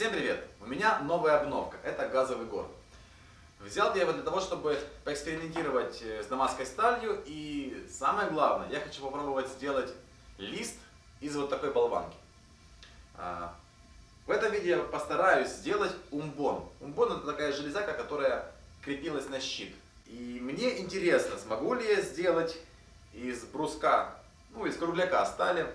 Всем привет! У меня новая обновка. Это газовый горн. Взял я его для того, чтобы поэкспериментировать э, с дамасской сталью. И самое главное, я хочу попробовать сделать лист из вот такой болванки. А, в этом видео я постараюсь сделать умбон. Умбон это такая железяка, которая крепилась на щит. И мне интересно, смогу ли я сделать из бруска, ну из кругляка стали,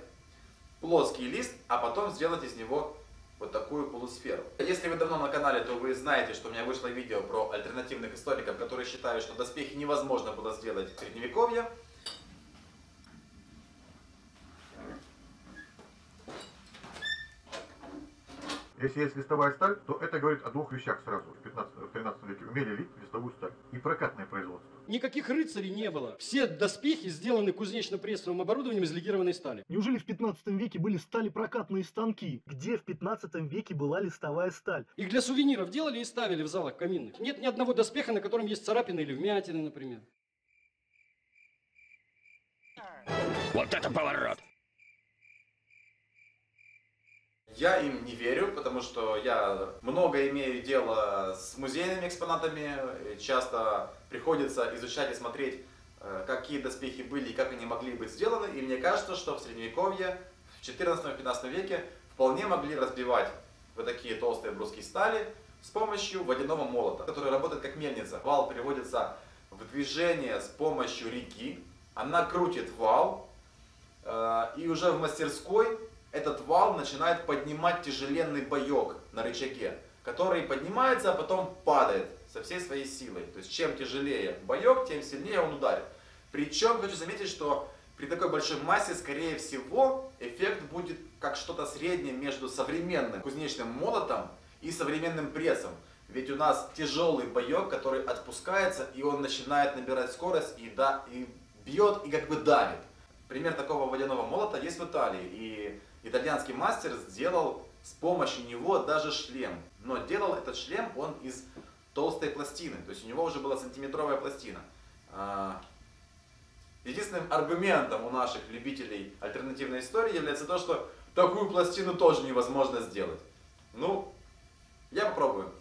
плоский лист, а потом сделать из него вот такую полусферу. Если вы давно на канале, то вы знаете, что у меня вышло видео про альтернативных историков, которые считают, что доспехи невозможно было сделать в средневековье. Если есть листовая сталь, то это говорит о двух вещах сразу. В 15, в 13 веке умели лить листовую сталь и прокатное производство. Никаких рыцарей не было. Все доспехи сделаны кузнечно-прессовым оборудованием из легированной стали. Неужели в 15 веке были стали прокатные станки? Где в 15 веке была листовая сталь? Их для сувениров делали и ставили в залах каминных. Нет ни одного доспеха, на котором есть царапины или вмятины, например. Вот это поворот! Я им не верю, потому что я много имею дела с музейными экспонатами. Часто приходится изучать и смотреть, э, какие доспехи были и как они могли быть сделаны. И мне кажется, что в Средневековье, в 14-15 веке вполне могли разбивать вот такие толстые бруски стали с помощью водяного молота, который работает как мельница. Вал приводится в движение с помощью реки. Она крутит вал, э, и уже в мастерской этот вал начинает поднимать тяжеленный боек на рычаге, который поднимается, а потом падает со всей своей силой. То есть чем тяжелее боек, тем сильнее он ударит. Причем хочу заметить, что при такой большой массе, скорее всего, эффект будет как что-то среднее между современным кузнечным молотом и современным прессом. Ведь у нас тяжелый боек, который отпускается, и он начинает набирать скорость и, да, и бьет, и как бы давит. Пример такого водяного молота есть в Италии. И итальянский мастер сделал с помощью него даже шлем. Но делал этот шлем он из толстой пластины. То есть у него уже была сантиметровая пластина. А, единственным аргументом у наших любителей альтернативной истории является то, что такую пластину тоже невозможно сделать. Ну, я попробую.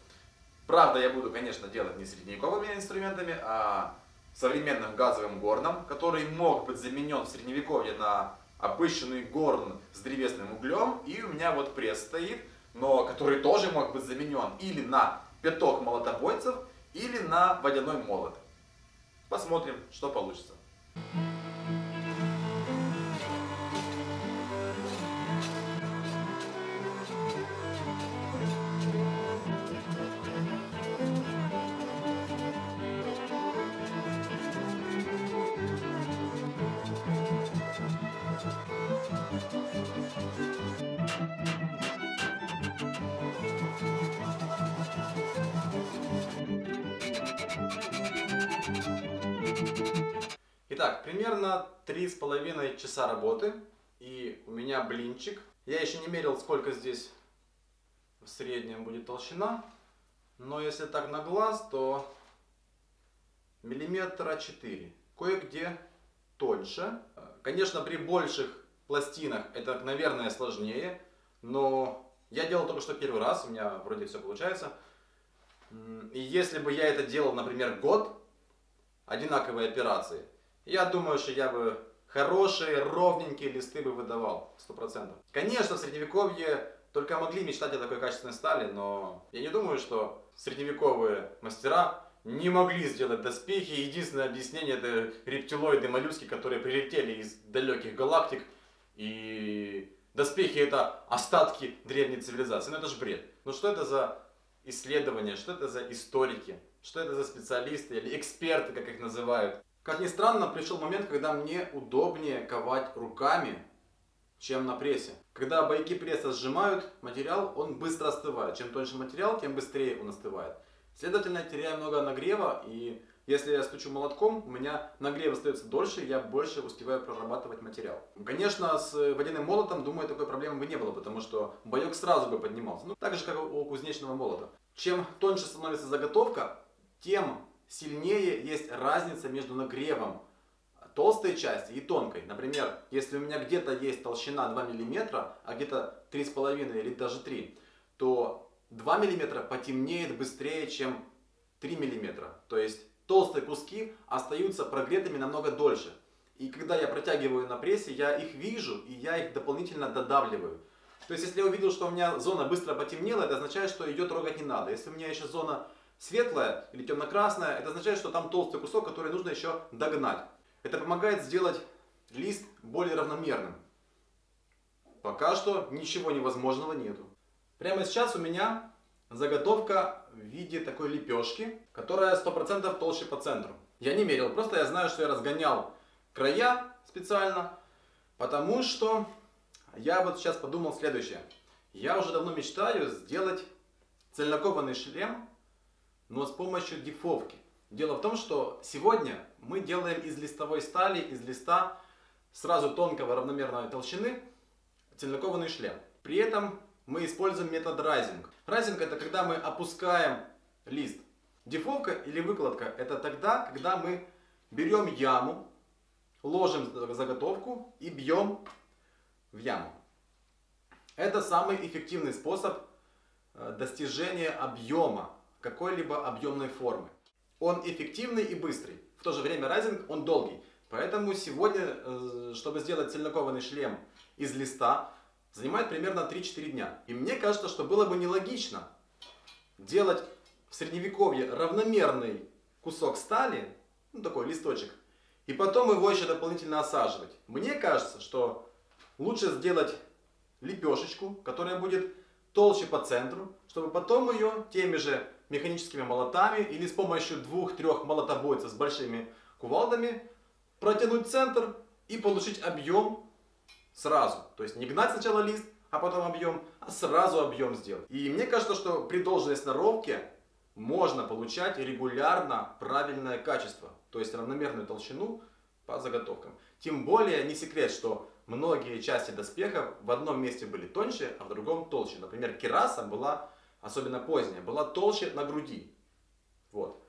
Правда, я буду, конечно, делать не средневековыми инструментами, а современным газовым горном, который мог быть заменен в средневековье на обычный горн с древесным углем, и у меня вот пресс стоит, но который тоже мог быть заменен или на пяток молотобойцев, или на водяной молот. Посмотрим, что получится. Примерно три с половиной часа работы. И у меня блинчик. Я еще не мерил, сколько здесь в среднем будет толщина. Но если так на глаз, то миллиметра 4. Кое-где тоньше. Конечно, при больших пластинах это, наверное, сложнее. Но я делал только что первый раз, у меня вроде все получается. И если бы я это делал, например, год, одинаковые операции, я думаю, что я бы хорошие, ровненькие листы бы выдавал, сто процентов. Конечно, в средневековье только могли мечтать о такой качественной стали, но я не думаю, что средневековые мастера не могли сделать доспехи. Единственное объяснение это рептилоиды, моллюски, которые прилетели из далеких галактик. И доспехи это остатки древней цивилизации. Ну это же бред. Ну что это за исследования, что это за историки, что это за специалисты или эксперты, как их называют. Как ни странно, пришел момент, когда мне удобнее ковать руками, чем на прессе. Когда бойки пресса сжимают материал, он быстро остывает. Чем тоньше материал, тем быстрее он остывает. Следовательно, я теряю много нагрева, и если я стучу молотком, у меня нагрев остается дольше, я больше успеваю прорабатывать материал. Конечно, с водяным молотом, думаю, такой проблемы бы не было, потому что боек сразу бы поднимался. Ну, так же, как у кузнечного молота. Чем тоньше становится заготовка, тем сильнее есть разница между нагревом толстой части и тонкой. Например, если у меня где-то есть толщина 2 мм, а где-то 3,5 или даже 3, то 2 мм потемнеет быстрее, чем 3 мм. То есть толстые куски остаются прогретыми намного дольше. И когда я протягиваю на прессе, я их вижу и я их дополнительно додавливаю. То есть, если я увидел, что у меня зона быстро потемнела, это означает, что ее трогать не надо. Если у меня еще зона светлая или темно-красная, это означает, что там толстый кусок, который нужно еще догнать. Это помогает сделать лист более равномерным. Пока что ничего невозможного нету. Прямо сейчас у меня заготовка в виде такой лепешки, которая 100% толще по центру. Я не мерил, просто я знаю, что я разгонял края специально, потому что я вот сейчас подумал следующее. Я уже давно мечтаю сделать цельнокованный шлем, но с помощью дифовки. Дело в том, что сегодня мы делаем из листовой стали, из листа сразу тонкого равномерной толщины цельнокованный шлем. При этом мы используем метод райзинг. Райзинг это когда мы опускаем лист. Дифовка или выкладка это тогда, когда мы берем яму, ложим заготовку и бьем в яму. Это самый эффективный способ э, достижения объема какой-либо объемной формы. Он эффективный и быстрый. В то же время райзинг он долгий. Поэтому сегодня, э, чтобы сделать цельнокованный шлем из листа, занимает примерно 3-4 дня. И мне кажется, что было бы нелогично делать в средневековье равномерный кусок стали, ну такой листочек, и потом его еще дополнительно осаживать. Мне кажется, что лучше сделать лепешечку, которая будет толще по центру, чтобы потом ее теми же механическими молотами или с помощью двух-трех молотобойцев с большими кувалдами протянуть центр и получить объем сразу. То есть не гнать сначала лист, а потом объем, а сразу объем сделать. И мне кажется, что при должной сноровке можно получать регулярно правильное качество, то есть равномерную толщину по заготовкам. Тем более не секрет, что многие части доспеха в одном месте были тоньше, а в другом толще. Например, кераса была, особенно поздняя, была толще на груди. Вот.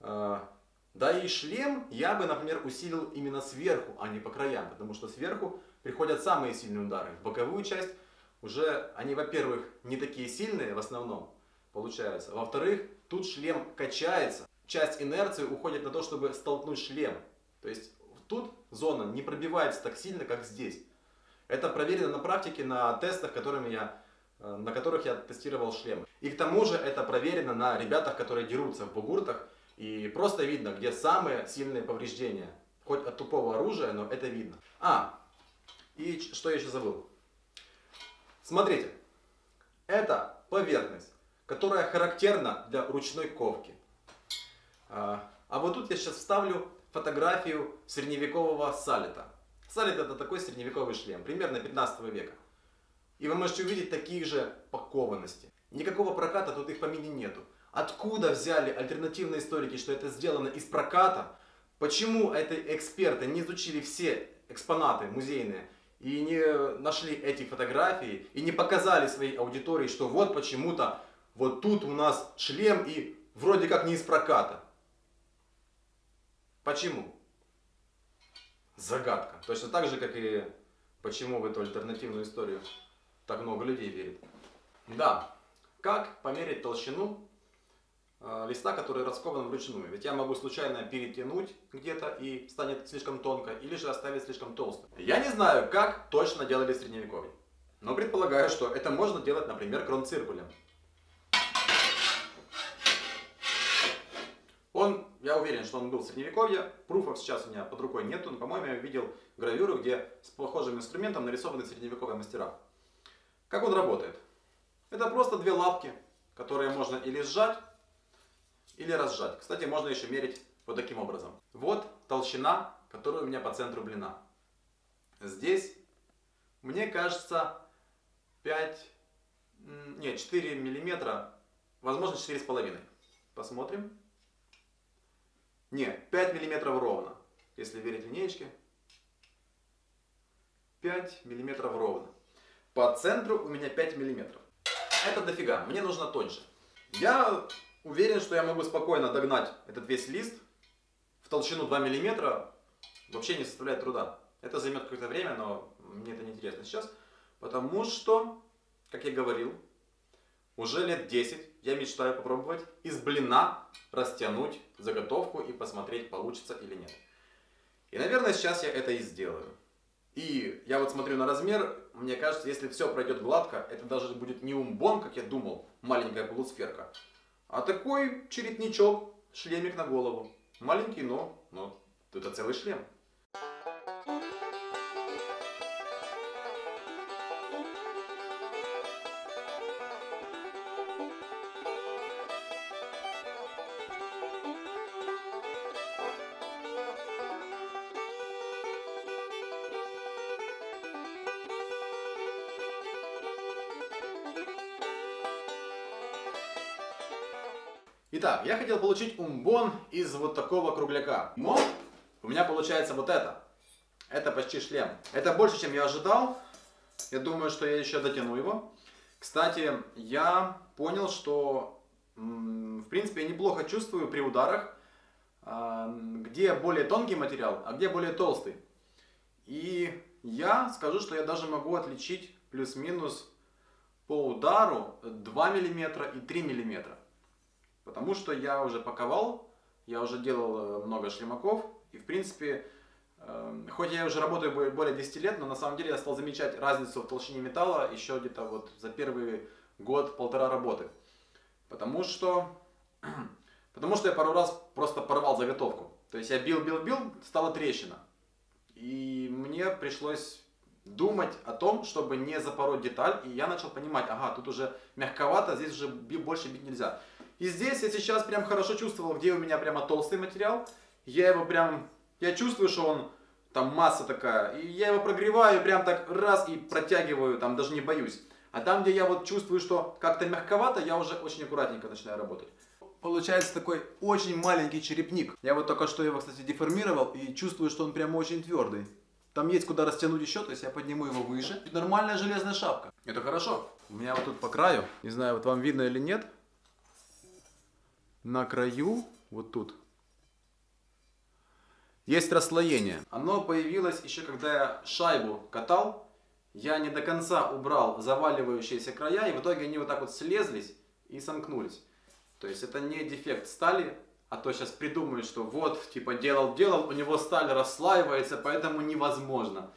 А, да и шлем я бы, например, усилил именно сверху, а не по краям, потому что сверху приходят самые сильные удары. В боковую часть уже они, во-первых, не такие сильные в основном получаются. Во-вторых, тут шлем качается. Часть инерции уходит на то, чтобы столкнуть шлем. То есть тут зона не пробивается так сильно, как здесь. Это проверено на практике, на тестах, которыми я, на которых я тестировал шлемы. И к тому же это проверено на ребятах, которые дерутся в бугуртах. И просто видно, где самые сильные повреждения. Хоть от тупого оружия, но это видно. А, и что я еще забыл? Смотрите, это поверхность, которая характерна для ручной ковки. А, а вот тут я сейчас вставлю фотографию средневекового салита. Салит это такой средневековый шлем, примерно 15 века. И вы можете увидеть такие же пакованности. Никакого проката тут их помине нету. Откуда взяли альтернативные историки, что это сделано из проката? Почему это эксперты не изучили все экспонаты музейные и не нашли эти фотографии и не показали своей аудитории, что вот почему-то вот тут у нас шлем и вроде как не из проката. Почему? Загадка. Точно так же, как и почему в эту альтернативную историю так много людей верит. Да, как померить толщину э, листа, который раскован вручную. Ведь я могу случайно перетянуть где-то и станет слишком тонко, или же оставить слишком толстым. Я не знаю, как точно делали средневековье. Но предполагаю, что это можно делать, например, кронциркулем. Он, я уверен, что он был средневековье. Пруфов сейчас у меня под рукой нету, но, по-моему, я видел гравюру, где с похожим инструментом нарисованы средневековые мастера. Как он работает? Это просто две лапки, которые можно или сжать, или разжать. Кстати, можно еще мерить вот таким образом. Вот толщина, которая у меня по центру блина. Здесь, мне кажется, 5, нет, 4 миллиметра, возможно 4,5. Посмотрим. Нет, 5 миллиметров ровно, если верить линеечке. 5 миллиметров ровно. По центру у меня 5 миллиметров. Это дофига, мне нужно тоньше. Я уверен, что я могу спокойно догнать этот весь лист в толщину 2 миллиметра. Вообще не составляет труда. Это займет какое-то время, но мне это не интересно сейчас. Потому что, как я говорил, Уже лет 10 я мечтаю попробовать из блина растянуть заготовку и посмотреть, получится или нет. И, наверное, сейчас я это и сделаю. И я вот смотрю на размер, мне кажется, если все пройдет гладко, это даже будет не умбон, как я думал, маленькая полусферка, а такой черепничок, шлемик на голову. Маленький, но, но это целый шлем. Итак, я хотел получить умбон из вот такого кругляка. Но у меня получается вот это. Это почти шлем. Это больше, чем я ожидал. Я думаю, что я еще дотяну его. Кстати, я понял, что в принципе я неплохо чувствую при ударах, а, где более тонкий материал, а где более толстый. И я скажу, что я даже могу отличить плюс-минус по удару 2 мм и 3 мм. Потому что я уже паковал, я уже делал э, много шлемаков, и в принципе, эм, хоть я уже работаю более 10 лет, но на самом деле я стал замечать разницу в толщине металла еще где-то вот за первый год-полтора работы. Потому что, потому что я пару раз просто порвал заготовку. То есть я бил-бил-бил, стала трещина. И мне пришлось думать о том, чтобы не запороть деталь. И я начал понимать, ага, тут уже мягковато, здесь уже больше бить нельзя. И здесь я сейчас прям хорошо чувствовал, где у меня прямо толстый материал. Я его прям, я чувствую, что он там масса такая. И я его прогреваю прям так раз и протягиваю, там даже не боюсь. А там, где я вот чувствую, что как-то мягковато, я уже очень аккуратненько начинаю работать. Получается такой очень маленький черепник. Я вот только что его, кстати, деформировал и чувствую, что он прям очень твердый. Там есть куда растянуть еще, то есть я подниму его выше. Нормальная железная шапка. Это хорошо. У меня вот тут по краю, не знаю, вот вам видно или нет, на краю, вот тут, есть расслоение. Оно появилось еще когда я шайбу катал. Я не до конца убрал заваливающиеся края, и в итоге они вот так вот слезлись и сомкнулись. То есть это не дефект стали, а то сейчас придумают, что вот, типа, делал-делал, у него сталь расслаивается, поэтому невозможно.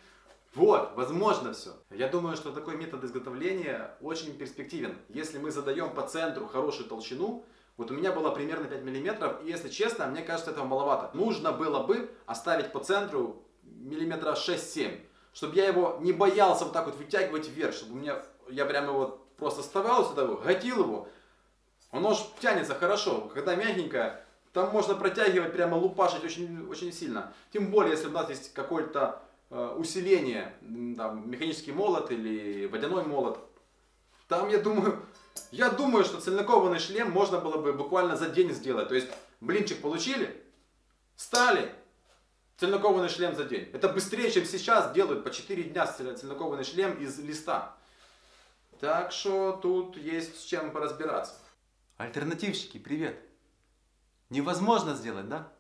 Вот, возможно все. Я думаю, что такой метод изготовления очень перспективен. Если мы задаем по центру хорошую толщину, вот у меня было примерно 5 миллиметров, и если честно, мне кажется, этого маловато. Нужно было бы оставить по центру миллиметра 6-7, чтобы я его не боялся вот так вот вытягивать вверх, чтобы у меня, я прямо его просто вставал сюда, гатил его, оно ж тянется хорошо, когда мягенькое, там можно протягивать, прямо лупашить очень, очень сильно. Тем более, если у нас есть какое-то э, усиление, там, механический молот или водяной молот, там, я думаю, я думаю, что цельнокованный шлем можно было бы буквально за день сделать. То есть блинчик получили, стали, цельнокованный шлем за день. Это быстрее, чем сейчас делают по 4 дня цельнокованный шлем из листа. Так что тут есть с чем поразбираться. Альтернативщики, привет. Невозможно сделать, да?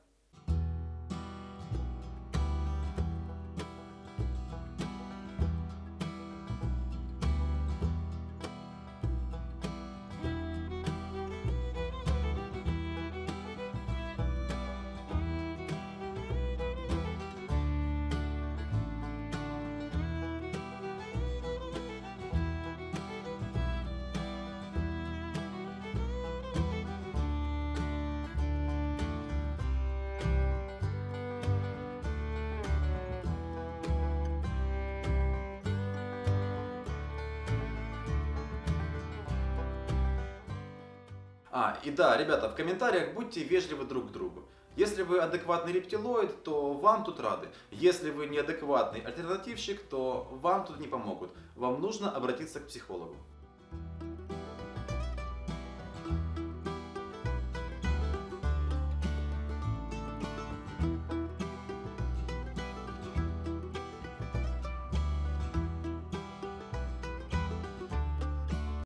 А, и да, ребята, в комментариях будьте вежливы друг к другу. Если вы адекватный рептилоид, то вам тут рады. Если вы неадекватный альтернативщик, то вам тут не помогут. Вам нужно обратиться к психологу.